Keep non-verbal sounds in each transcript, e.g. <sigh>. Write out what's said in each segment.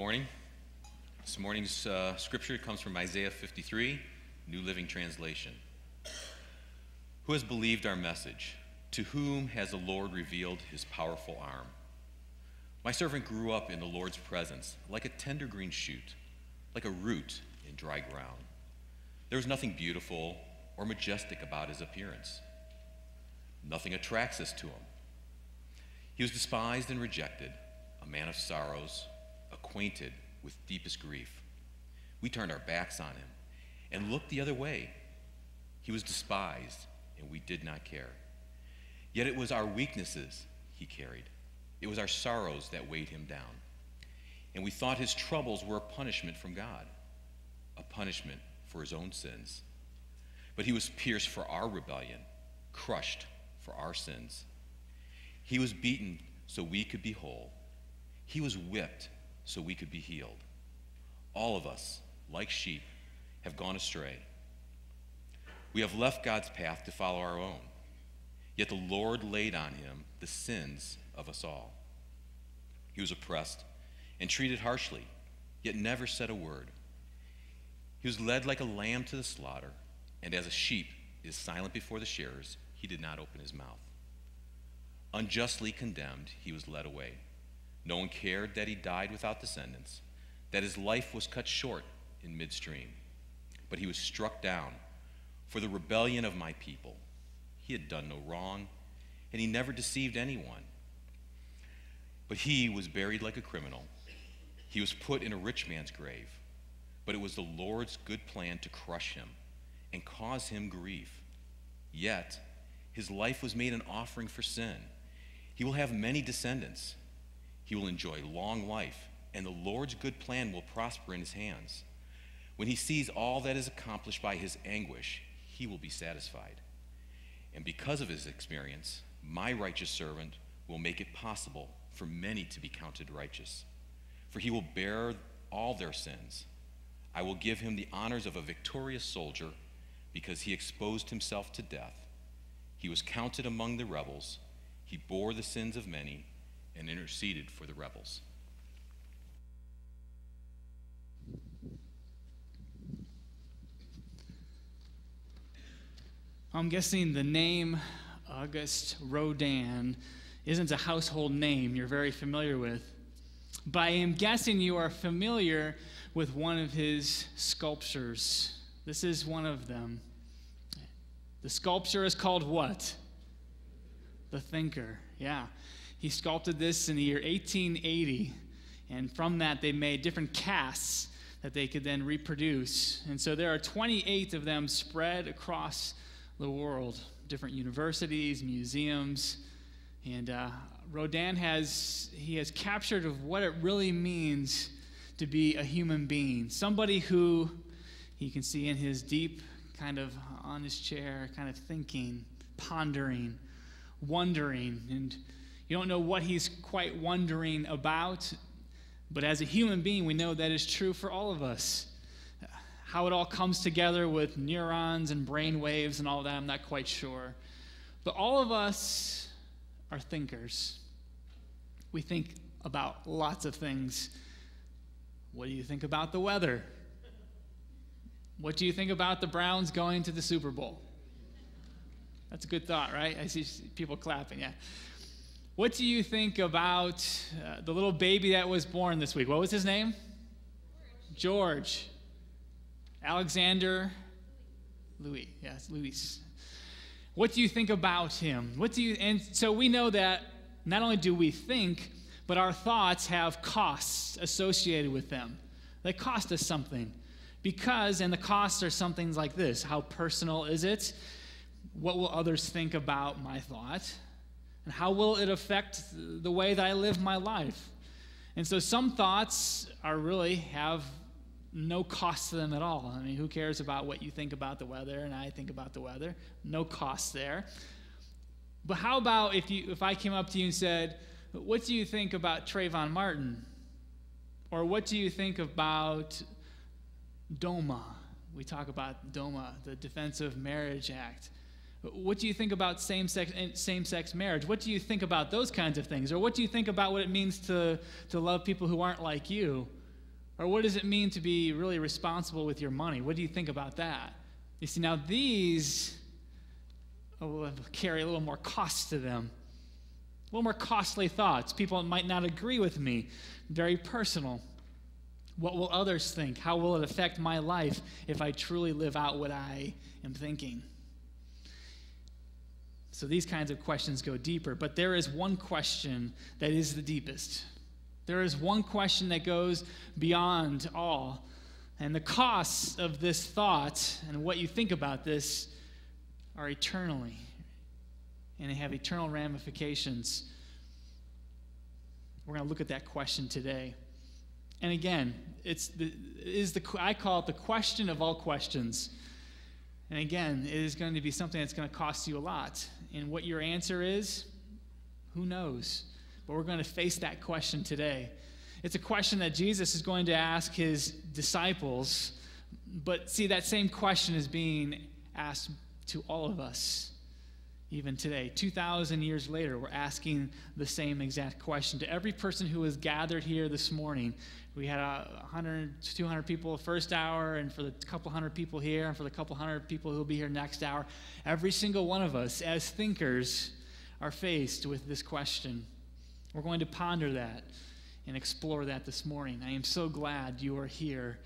morning. This morning's uh, scripture comes from Isaiah 53, New Living Translation. Who has believed our message? To whom has the Lord revealed his powerful arm? My servant grew up in the Lord's presence like a tender green shoot, like a root in dry ground. There was nothing beautiful or majestic about his appearance. Nothing attracts us to him. He was despised and rejected, a man of sorrows, acquainted with deepest grief. We turned our backs on him and looked the other way. He was despised, and we did not care. Yet it was our weaknesses he carried, it was our sorrows that weighed him down. And we thought his troubles were a punishment from God, a punishment for his own sins. But he was pierced for our rebellion, crushed for our sins. He was beaten so we could be whole. He was whipped so we could be healed. All of us, like sheep, have gone astray. We have left God's path to follow our own. Yet the Lord laid on him the sins of us all. He was oppressed and treated harshly, yet never said a word. He was led like a lamb to the slaughter, and as a sheep is silent before the shearers, he did not open his mouth. Unjustly condemned, he was led away. No one cared that he died without descendants, that his life was cut short in midstream. But he was struck down for the rebellion of my people. He had done no wrong, and he never deceived anyone. But he was buried like a criminal. He was put in a rich man's grave. But it was the Lord's good plan to crush him and cause him grief. Yet, his life was made an offering for sin. He will have many descendants. He will enjoy long life, and the Lord's good plan will prosper in his hands. When he sees all that is accomplished by his anguish, he will be satisfied. And because of his experience, my righteous servant will make it possible for many to be counted righteous. For he will bear all their sins. I will give him the honors of a victorious soldier because he exposed himself to death. He was counted among the rebels. He bore the sins of many and interceded for the rebels. I'm guessing the name Auguste Rodin isn't a household name you're very familiar with. But I am guessing you are familiar with one of his sculptures. This is one of them. The sculpture is called what? The Thinker. Yeah. He sculpted this in the year 1880, and from that, they made different casts that they could then reproduce. And so there are 28 of them spread across the world, different universities, museums, and uh, Rodin has he has captured of what it really means to be a human being, somebody who you can see in his deep kind of on his chair, kind of thinking, pondering, wondering, and you don't know what he's quite wondering about, but as a human being, we know that is true for all of us. How it all comes together with neurons and brain waves and all that, I'm not quite sure. But all of us are thinkers. We think about lots of things. What do you think about the weather? What do you think about the Browns going to the Super Bowl? That's a good thought, right? I see people clapping, yeah. What do you think about uh, the little baby that was born this week? What was his name? George. George. Alexander Louis. Yes, Louis. What do you think about him? What do you and so we know that not only do we think, but our thoughts have costs associated with them. They cost us something. Because, and the costs are some things like this how personal is it? What will others think about my thought? And how will it affect the way that I live my life? And so some thoughts are really have no cost to them at all. I mean, who cares about what you think about the weather and I think about the weather? No cost there. But how about if you if I came up to you and said, "What do you think about Trayvon Martin?" Or what do you think about DOMA? We talk about DOMA, the Defense of Marriage Act. What do you think about same sex, eh, same sex marriage? What do you think about those kinds of things? Or what do you think about what it means to, to love people who aren't like you? Or what does it mean to be really responsible with your money? What do you think about that? You see, now these oh, will carry a little more cost to them, a little more costly thoughts. People might not agree with me, very personal. What will others think? How will it affect my life if I truly live out what I am thinking? So these kinds of questions go deeper, but there is one question that is the deepest. There is one question that goes beyond all. And the costs of this thought and what you think about this are eternally, and they have eternal ramifications. We're going to look at that question today. And again, it's the, is the, I call it the question of all questions. And again, it is going to be something that's going to cost you a lot. And what your answer is, who knows? But we're going to face that question today. It's a question that Jesus is going to ask his disciples. But see, that same question is being asked to all of us even today. 2,000 years later, we're asking the same exact question to every person who is gathered here this morning. We had uh, a 100, 200 people first hour, and for the couple hundred people here, and for the couple hundred people who will be here next hour. Every single one of us, as thinkers, are faced with this question. We're going to ponder that and explore that this morning. I am so glad you are here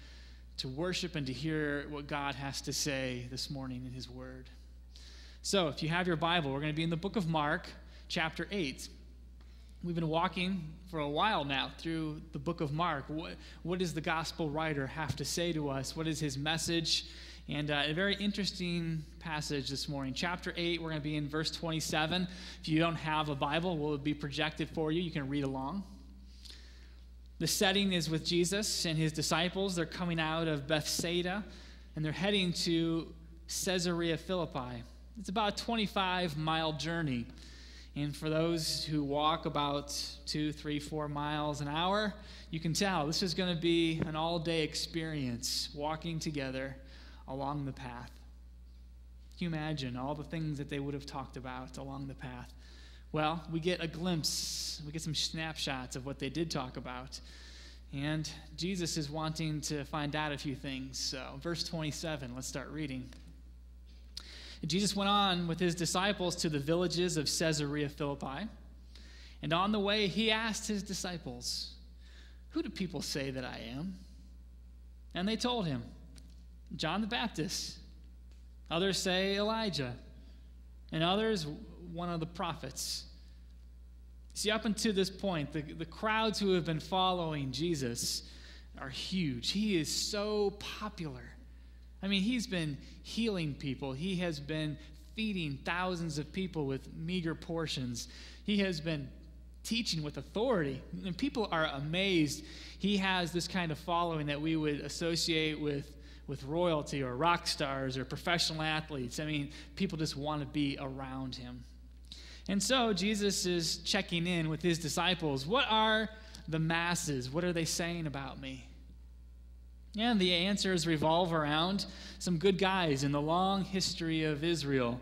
to worship and to hear what God has to say this morning in His Word. So, if you have your Bible, we're going to be in the book of Mark, chapter 8. We've been walking for a while now through the book of Mark. What, what does the gospel writer have to say to us? What is his message? And uh, a very interesting passage this morning. Chapter 8, we're going to be in verse 27. If you don't have a Bible, we'll be projected for you. You can read along. The setting is with Jesus and his disciples. They're coming out of Bethsaida and they're heading to Caesarea Philippi. It's about a 25 mile journey. And for those who walk about two, three, four miles an hour, you can tell this is going to be an all day experience walking together along the path. Can you imagine all the things that they would have talked about along the path? Well, we get a glimpse, we get some snapshots of what they did talk about. And Jesus is wanting to find out a few things. So, verse 27, let's start reading. Jesus went on with his disciples to the villages of Caesarea Philippi. And on the way, he asked his disciples, Who do people say that I am? And they told him, John the Baptist. Others say Elijah. And others, one of the prophets. See, up until this point, the, the crowds who have been following Jesus are huge. He is so popular. I mean, he's been healing people, he has been feeding thousands of people with meager portions, he has been teaching with authority. And people are amazed. He has this kind of following that we would associate with, with royalty or rock stars or professional athletes. I mean, people just want to be around him. And so Jesus is checking in with his disciples. What are the masses? What are they saying about me? And the answers revolve around some good guys in the long history of Israel.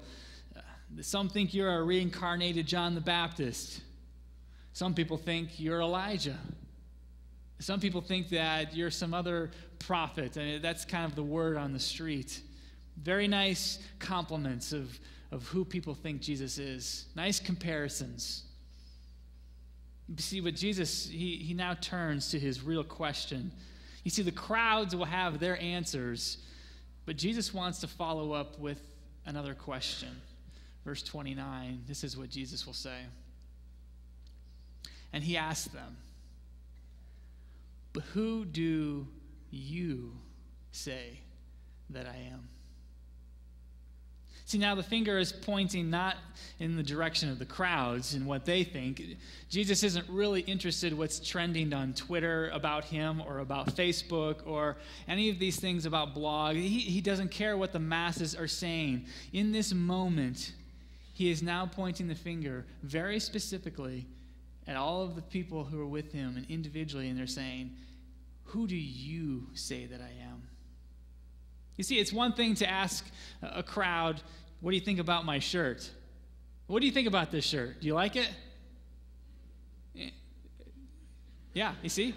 Uh, some think you're a reincarnated John the Baptist. Some people think you're Elijah. Some people think that you're some other prophet, and that's kind of the word on the street. Very nice compliments of, of who people think Jesus is. Nice comparisons. See, but Jesus, he, he now turns to his real question you see, the crowds will have their answers, but Jesus wants to follow up with another question. Verse 29, this is what Jesus will say. And he asked them, But who do you say that I am? See, now the finger is pointing not in the direction of the crowds and what they think. Jesus isn't really interested what's trending on Twitter about him or about Facebook or any of these things about blog. He, he doesn't care what the masses are saying. In this moment, he is now pointing the finger very specifically at all of the people who are with him and individually, and they're saying, Who do you say that I am? You see, it's one thing to ask a crowd, what do you think about my shirt? What do you think about this shirt? Do you like it? Yeah, you see?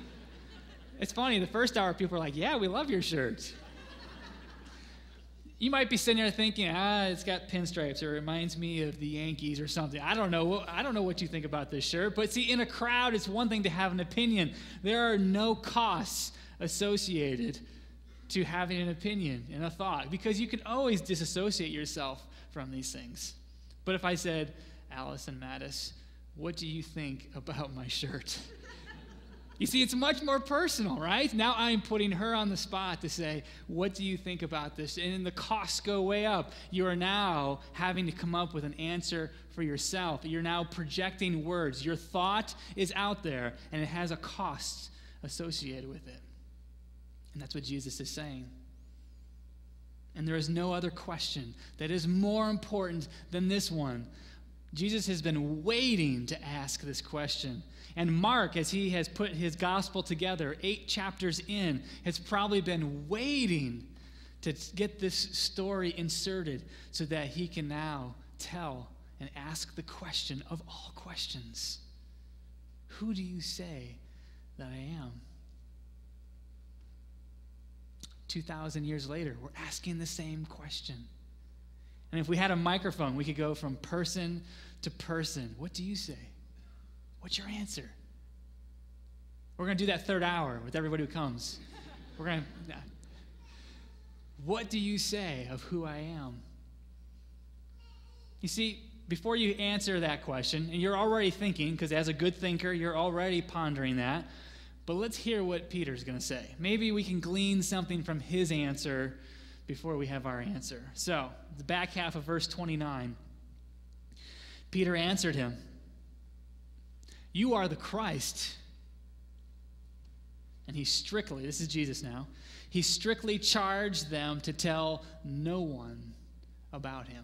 It's funny, the first hour, people are like, Yeah, we love your shirt. you might be sitting there thinking, ah, it's got pinstripes, or it reminds me of the Yankees or something. I don't know. I don't know what you think about this shirt. But see, in a crowd, it's one thing to have an opinion. There are no costs associated to having an opinion and a thought because you can always disassociate yourself from these things. But if I said, Allison Mattis, what do you think about my shirt? <laughs> You see, it's much more personal, right? Now I'm putting her on the spot to say, What do you think about this? And then the costs go way up. You are now having to come up with an answer for yourself. You're now projecting words. Your thought is out there, and it has a cost associated with it. And that's what Jesus is saying. And there is no other question that is more important than this one. Jesus has been waiting to ask this question. And Mark, as he has put his gospel together, eight chapters in, has probably been waiting to get this story inserted so that he can now tell and ask the question of all questions Who do you say that I am? 2,000 years later, we're asking the same question. And if we had a microphone, we could go from person to person. What do you say? What's your answer? We're going to do that third hour with everybody who comes. We're going to. What do you say of who I am? You see, before you answer that question, and you're already thinking, because as a good thinker, you're already pondering that, but let's hear what Peter's going to say. Maybe we can glean something from his answer before we have our answer. So, the back half of verse 29, Peter answered him. You are the Christ. And he strictly, this is Jesus now, he strictly charged them to tell no one about him.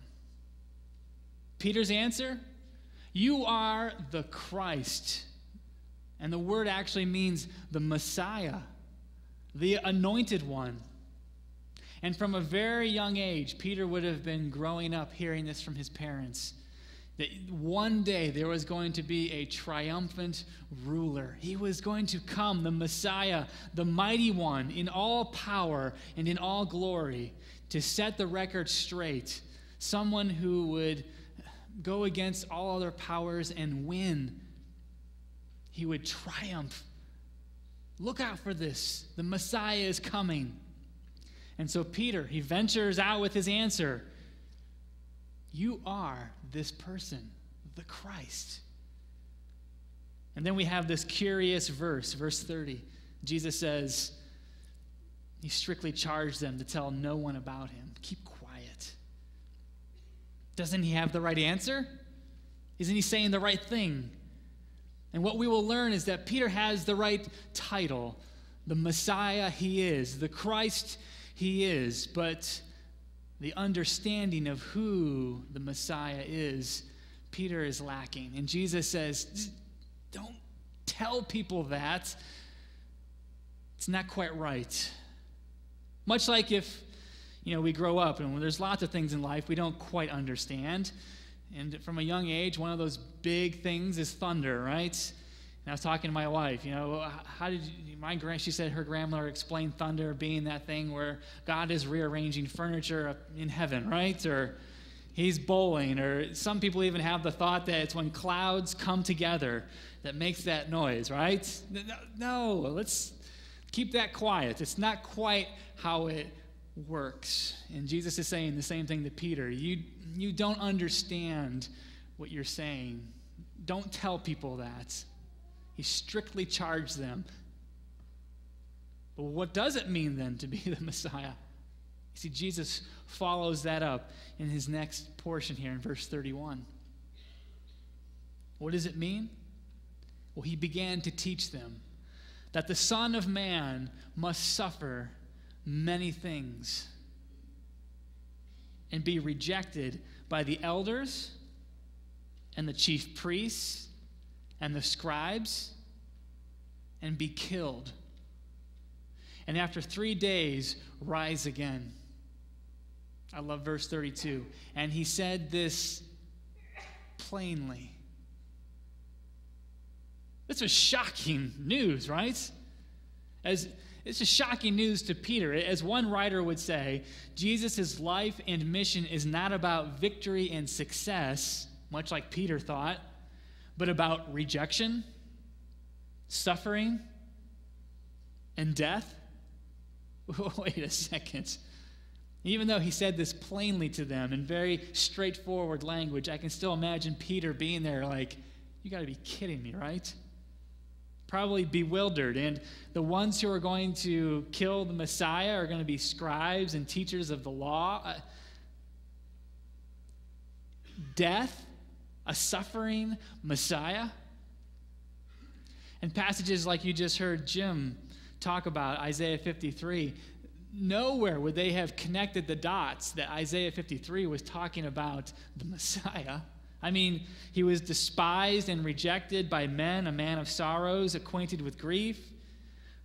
Peter's answer You are the Christ. And the word actually means the Messiah, the anointed one. And from a very young age, Peter would have been growing up hearing this from his parents that one day there was going to be a triumphant ruler. He was going to come, the Messiah, the mighty one, in all power and in all glory, to set the record straight. Someone who would go against all other powers and win. He would triumph. Look out for this. The Messiah is coming. And so Peter, he ventures out with his answer You are this person, the Christ. And then we have this curious verse, verse 30. Jesus says, He strictly charged them to tell no one about him. Keep quiet. Doesn't he have the right answer? Isn't he saying the right thing? And what we will learn is that Peter has the right title the Messiah he is, the Christ he is, but the understanding of who the Messiah is, Peter is lacking. And Jesus says, Don't tell people that. It's not quite right. Much like if, you know, we grow up and there's lots of things in life we don't quite understand. And from a young age, one of those big things is thunder, right? And I was talking to my wife, you know, how did you, my grand, she said her grandmother explained thunder being that thing where God is rearranging furniture in heaven, right? Or he's bowling, or some people even have the thought that it's when clouds come together that makes that noise, right? No, let's keep that quiet. It's not quite how it works. And Jesus is saying the same thing to Peter. You, you don't understand what you're saying. Don't tell people that. He strictly charged them. But what does it mean then to be <laughs> the Messiah? You see, Jesus follows that up in his next portion here in verse 31. What does it mean? Well, he began to teach them that the Son of Man must suffer many things and be rejected by the elders and the chief priests and the scribes and be killed. And after three days, rise again. I love verse 32. And he said this plainly. This was shocking news, right? As it's is shocking news to Peter. As one writer would say, Jesus' life and mission is not about victory and success, much like Peter thought, but about rejection, suffering, and death. <laughs> Wait a second. Even though he said this plainly to them in very straightforward language, I can still imagine Peter being there like, you got to be kidding me, right? Probably bewildered. And the ones who are going to kill the Messiah are going to be scribes and teachers of the law. Uh, death, a suffering Messiah. And passages like you just heard Jim talk about, Isaiah 53, nowhere would they have connected the dots that Isaiah 53 was talking about the Messiah. I mean, he was despised and rejected by men, a man of sorrows, acquainted with grief,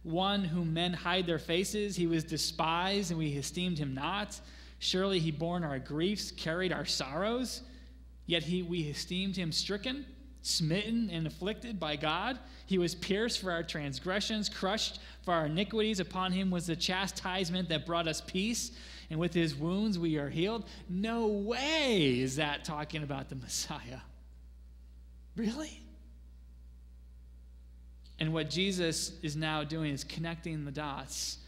one whom men hide their faces. He was despised, and we esteemed him not. Surely he borne our griefs, carried our sorrows, yet he, we esteemed him stricken smitten and afflicted by God. He was pierced for our transgressions, crushed for our iniquities. Upon him was the chastisement that brought us peace, and with his wounds we are healed. No way is that talking about the Messiah. Really? And what Jesus is now doing is connecting the dots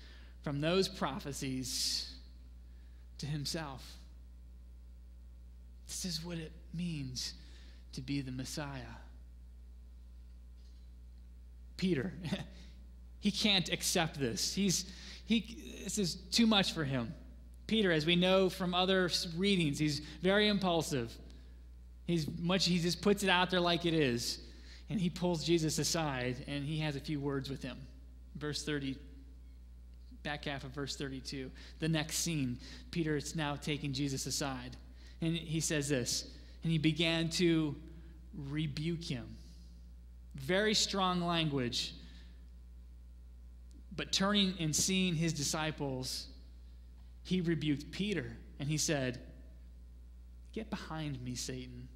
from those prophecies to himself. This is what it means to be the Messiah. Peter, <laughs> he can't accept this. He's, he, this is too much for him. Peter, as we know from other readings, he's very impulsive. He's much, he just puts it out there like it is. And he pulls Jesus aside and he has a few words with him. Verse 30, back half of verse 32. The next scene, Peter is now taking Jesus aside. And he says this, and he began to rebuke him. Very strong language. But turning and seeing his disciples, he rebuked Peter and he said, Get behind me, Satan,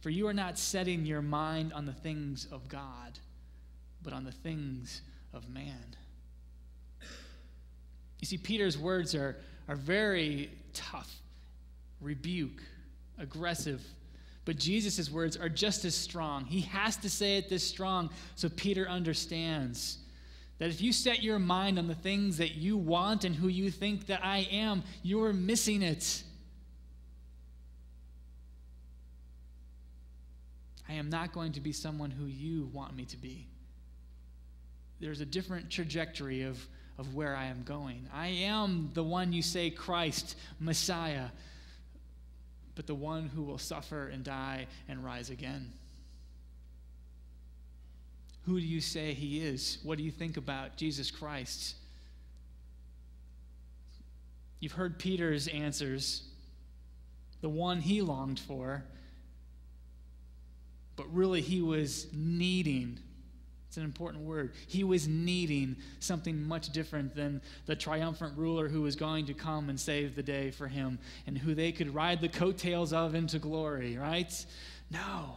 for you are not setting your mind on the things of God, but on the things of man. You see, Peter's words are, are very tough rebuke, aggressive, but Jesus' words are just as strong. He has to say it this strong so Peter understands that if you set your mind on the things that you want and who you think that I am, you're missing it. I am not going to be someone who you want me to be. There's a different trajectory of, of where I am going. I am the one you say, Christ, Messiah but the one who will suffer and die and rise again. Who do you say he is? What do you think about Jesus Christ? You've heard Peter's answers, the one he longed for, but really he was needing it's an important word. He was needing something much different than the triumphant ruler who was going to come and save the day for him and who they could ride the coattails of into glory, right? No.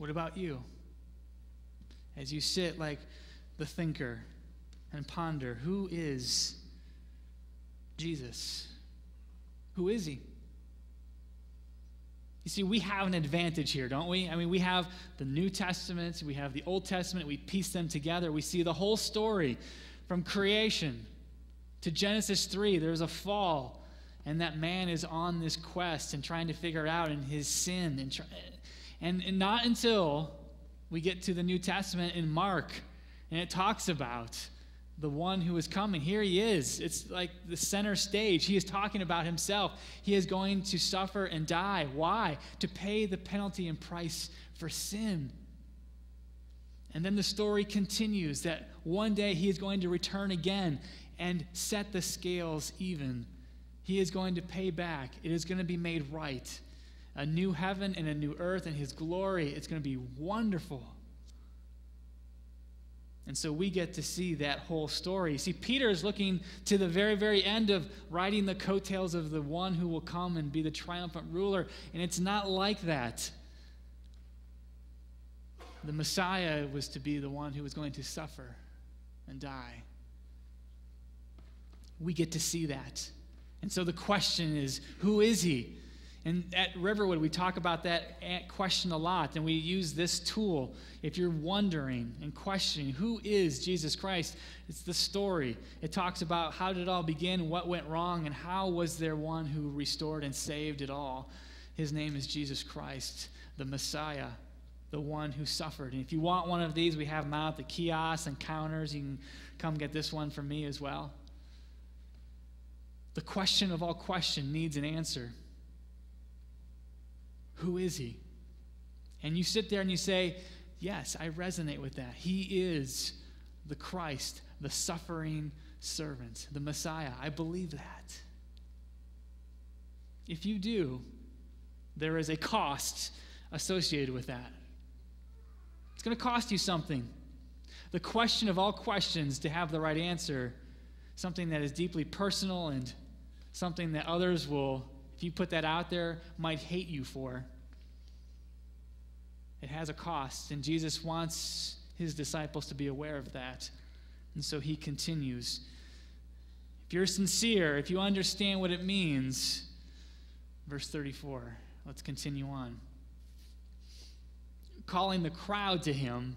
What about you? As you sit like the thinker and ponder, who is Jesus? Who is he? You see, we have an advantage here, don't we? I mean, we have the New Testament, we have the Old Testament, we piece them together. We see the whole story from creation to Genesis 3. There's a fall, and that man is on this quest and trying to figure it out in his sin. And, try, and, and not until we get to the New Testament in Mark, and it talks about the one who is coming. Here he is. It's like the center stage. He is talking about himself. He is going to suffer and die. Why? To pay the penalty and price for sin. And then the story continues that one day he is going to return again and set the scales even. He is going to pay back, it is going to be made right. A new heaven and a new earth, and his glory, it's going to be wonderful. And so we get to see that whole story. See, Peter is looking to the very, very end of riding the coattails of the one who will come and be the triumphant ruler. And it's not like that. The Messiah was to be the one who was going to suffer and die. We get to see that. And so the question is who is he? And at Riverwood, we talk about that question a lot, and we use this tool. If you're wondering and questioning who is Jesus Christ, it's the story. It talks about how did it all begin, what went wrong, and how was there one who restored and saved it all. His name is Jesus Christ, the Messiah, the one who suffered. And if you want one of these, we have them out at the kiosks and counters. You can come get this one from me as well. The question of all question needs an answer. Who is he? And you sit there and you say, Yes, I resonate with that. He is the Christ, the suffering servant, the Messiah. I believe that. If you do, there is a cost associated with that. It's going to cost you something. The question of all questions to have the right answer, something that is deeply personal and something that others will if you put that out there, might hate you for. It has a cost, and Jesus wants his disciples to be aware of that. And so he continues. If you're sincere, if you understand what it means, verse 34, let's continue on. Calling the crowd to him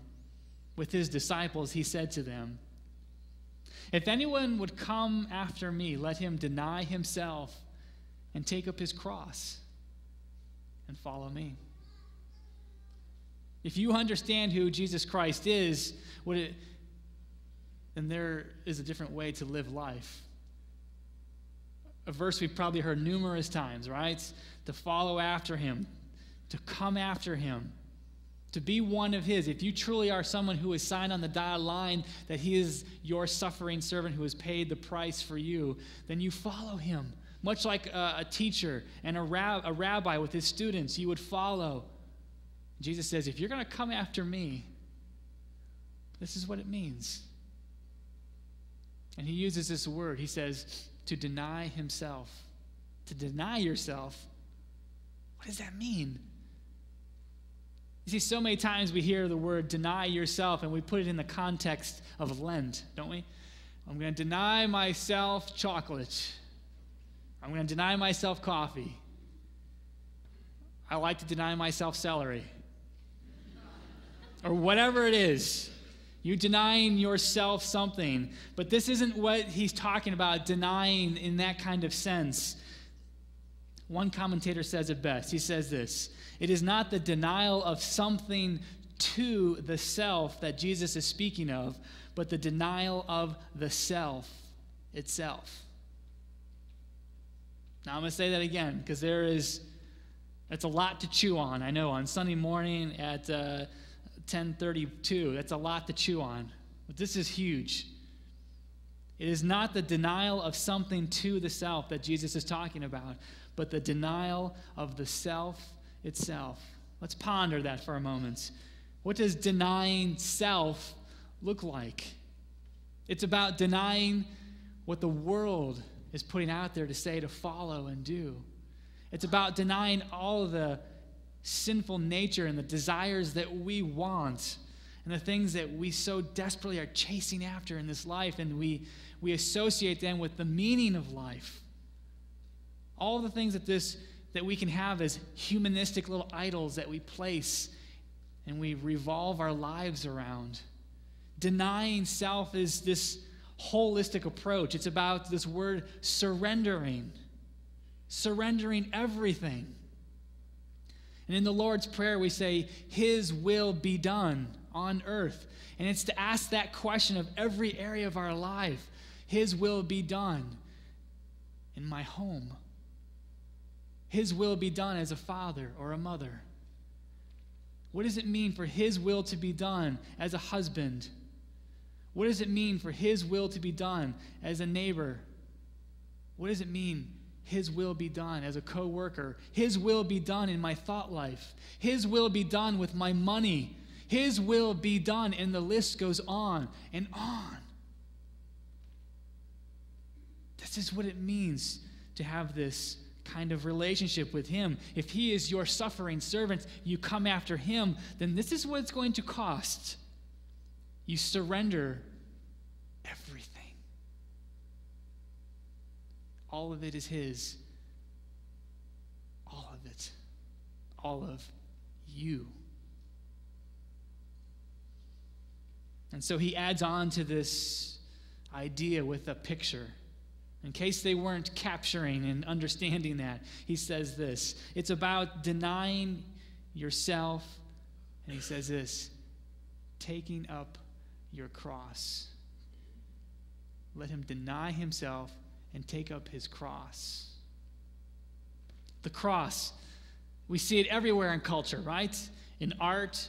with his disciples, he said to them, If anyone would come after me, let him deny himself and take up his cross and follow me. If you understand who Jesus Christ is, what it, then there is a different way to live life. A verse we've probably heard numerous times, right? To follow after him, to come after him, to be one of his. If you truly are someone who is signed on the dotted line that he is your suffering servant who has paid the price for you, then you follow him much like a, a teacher and a, rab- a rabbi with his students, you would follow. Jesus says, if you're going to come after me, this is what it means. And he uses this word. He says, to deny himself. To deny yourself. What does that mean? You see, so many times we hear the word deny yourself and we put it in the context of Lent, don't we? I'm going to deny myself chocolate. I'm going to deny myself coffee. I like to deny myself celery. or whatever it is. You denying yourself something. But this isn't what he's talking about, denying in that kind of sense. One commentator says it best. He says this It is not the denial of something to the self that Jesus is speaking of, but the denial of the self itself. Now I'm going to say that again because there is that's a lot to chew on. I know on Sunday morning at uh, 10:32, that's a lot to chew on. But this is huge. It is not the denial of something to the self that Jesus is talking about, but the denial of the self itself. Let's ponder that for a moment. What does denying self look like? It's about denying what the world is putting out there to say to follow and do. It's about denying all the sinful nature and the desires that we want and the things that we so desperately are chasing after in this life, and we, we associate them with the meaning of life. All the things that this that we can have as humanistic little idols that we place and we revolve our lives around. Denying self is this holistic approach. It's about this word surrendering, surrendering everything. And in the Lord's Prayer, we say, His will be done on earth. And it's to ask that question of every area of our life His will be done in my home. His will be done as a father or a mother. What does it mean for His will to be done as a husband? What does it mean for His will to be done as a neighbor? What does it mean? His will be done as a coworker. His will be done in my thought life. His will be done with my money. His will be done, and the list goes on and on. This is what it means to have this kind of relationship with Him. If He is your suffering servant, you come after Him, then this is what it's going to cost. You surrender everything. All of it is His. All of it. All of you. And so he adds on to this idea with a picture. In case they weren't capturing and understanding that, he says this it's about denying yourself, and he says this taking up your cross. Let him deny himself and take up his cross. The cross, we see it everywhere in culture, right? In art,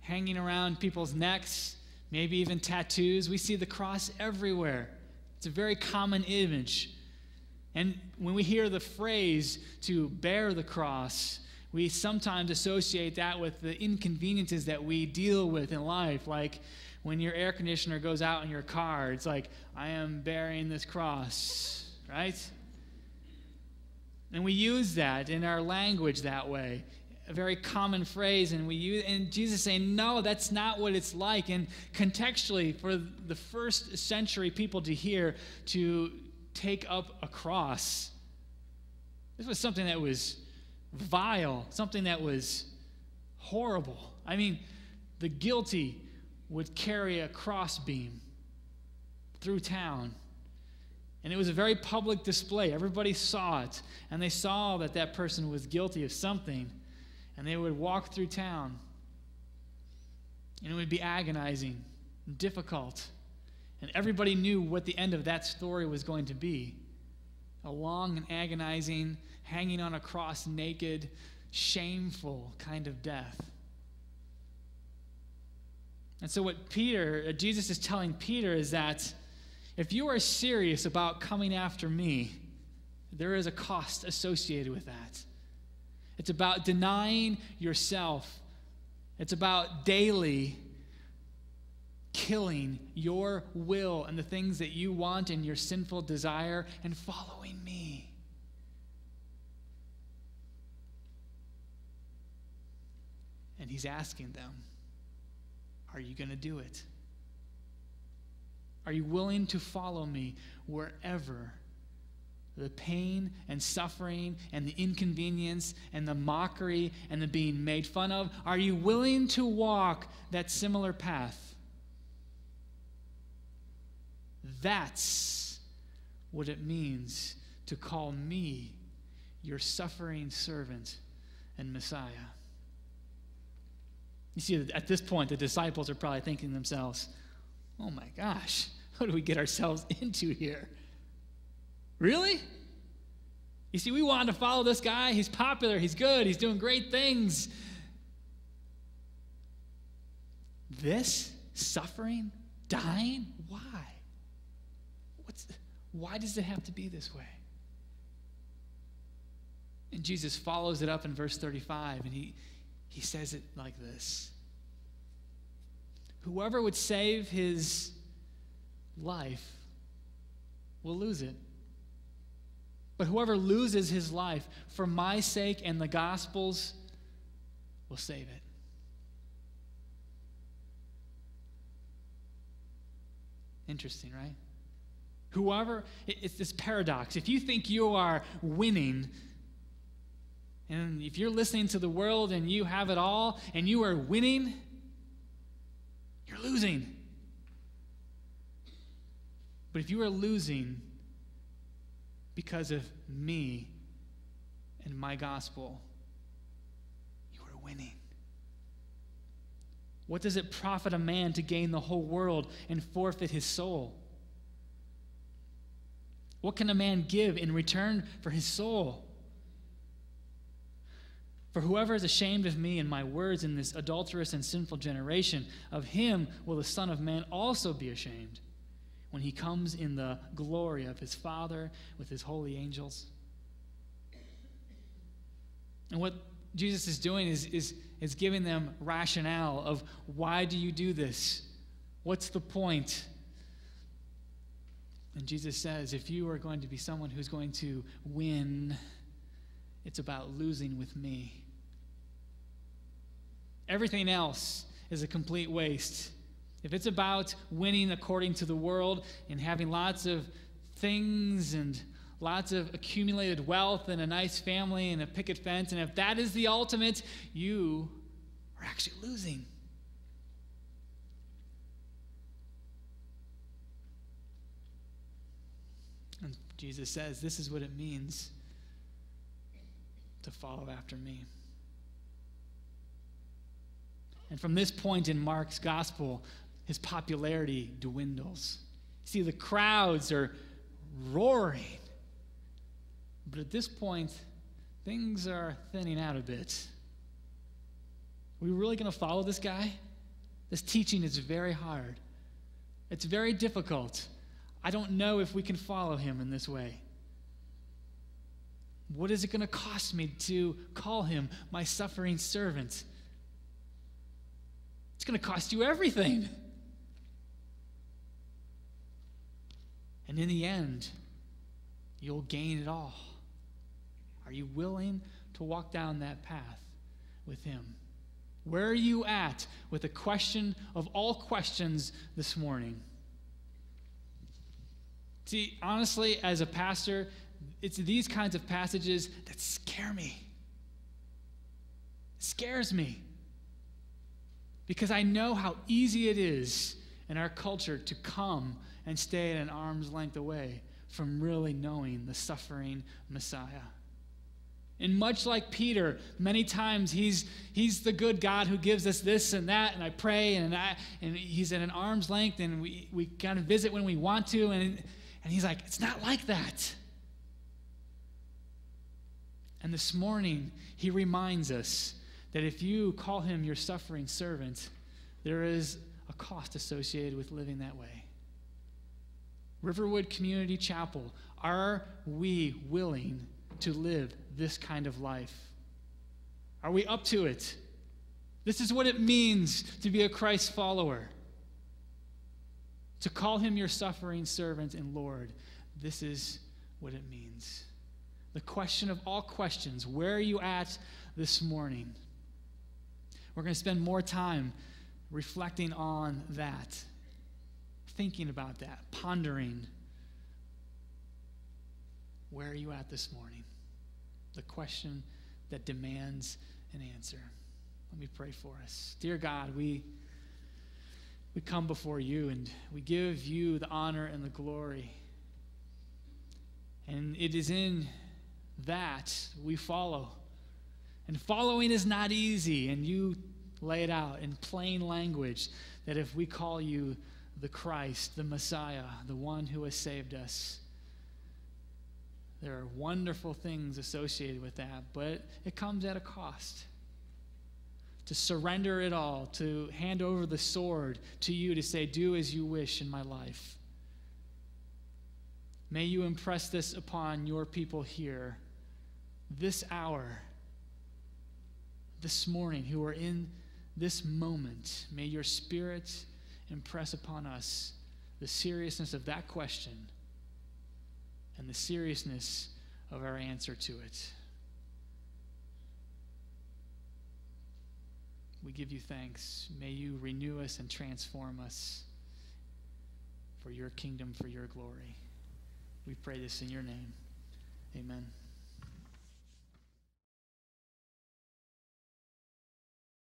hanging around people's necks, maybe even tattoos. We see the cross everywhere. It's a very common image. And when we hear the phrase to bear the cross, we sometimes associate that with the inconveniences that we deal with in life. Like when your air conditioner goes out in your car, it's like, I am bearing this cross, right? And we use that in our language that way. A very common phrase and we use and jesus saying no that's not what it's like. And contextually for the first century people to hear to take up a cross this was something that was vile something that was horrible. I mean the guilty would carry a crossbeam through town and it was a very public display everybody saw it and they saw that that person was guilty of something and they would walk through town. And it would be agonizing, difficult. And everybody knew what the end of that story was going to be a long and agonizing, hanging on a cross naked, shameful kind of death. And so, what Peter, uh, Jesus is telling Peter is that if you are serious about coming after me, there is a cost associated with that. It's about denying yourself. It's about daily killing your will and the things that you want and your sinful desire and following me. And he's asking them, Are you going to do it? Are you willing to follow me wherever? the pain and suffering and the inconvenience and the mockery and the being made fun of? Are you willing to walk that similar path? That's what it means to call me your suffering servant and Messiah. You see, at this point, the disciples are probably thinking themselves, oh my gosh, <laughs> what do we get ourselves <laughs> into here? Really? You see, we wanted to follow this guy. He's popular, he's good, he's doing great things. This suffering, dying, why? What's, why does it have to be this way? And Jesus follows it up in verse 35, and he, he says it like this Whoever would save his life will lose it. But whoever loses his life for my sake and the gospel's will save it. Interesting, right? Whoever, it's this paradox. If you think you are winning, and if you're listening to the world and you have it all and you are winning, you're losing. But if you are losing because of me and my gospel, you are winning. What does it profit a man to gain the whole world and forfeit his soul? What can a man give in return for his soul? For whoever is ashamed of me and my words in this adulterous and sinful generation, of him will the Son of Man also be ashamed when he comes in the glory of his Father with his holy angels. And what Jesus is doing is, is, is giving them rationale of why do you do this? What's the point? And Jesus says, if you are going to be someone who's going to win, it's about losing with me. Everything else is a complete waste. If it's about winning according to the world and having lots of things and lots of accumulated wealth and a nice family and a picket fence, and if that is the ultimate, you are actually losing. And Jesus says, This is what it means to follow after me. And from this point in Mark's gospel, his popularity dwindles. See, the crowds are roaring. But at this point, things are thinning out a bit. Are we really going to follow this guy? This teaching is very hard. It's very difficult. I don't know if we can follow him in this way. What is it going to cost me to call him my suffering servant? Going to cost you everything. And in the end, you'll gain it all. Are you willing to walk down that path with Him? Where are you at with the question of all questions this morning? See, honestly, as a pastor, it's these kinds of passages that scare me. It scares me. Because I know how easy it is in our culture to come and stay at an arm's length away from really knowing the suffering Messiah. And much like Peter, many times he's, he's the good God who gives us this and that, and I pray, and, I, and he's at an arm's length, and we, we kind of visit when we want to, and, and he's like, it's not like that. And this morning, he reminds us that if you call him your suffering servant, there is a cost associated with living that way. Riverwood Community Chapel, are we willing to live this kind of life? Are we up to it? This is what it means to be a Christ follower. To call him your suffering servant and Lord. This is what it means. The question of all questions where are you at this morning? We're going to spend more time reflecting on that thinking about that, pondering. Where are you at this morning? The question that demands an answer. Let me pray for us. Dear God, we, we come before you and we give you the honor and the glory. And it is in that we follow. And following is not easy, and you lay it out in plain language that if we call you the Christ, the Messiah, the one who has saved us. There are wonderful things associated with that, but it comes at a cost. To surrender it all, to hand over the sword to you to say, Do as you wish in my life. May you impress this upon your people here, this hour, this morning, who are in this moment. May your spirit impress upon us the seriousness of that question and the seriousness of our answer to it. We give you thanks. May you renew us and transform us for your kingdom, for your glory. We pray this in your name. Amen.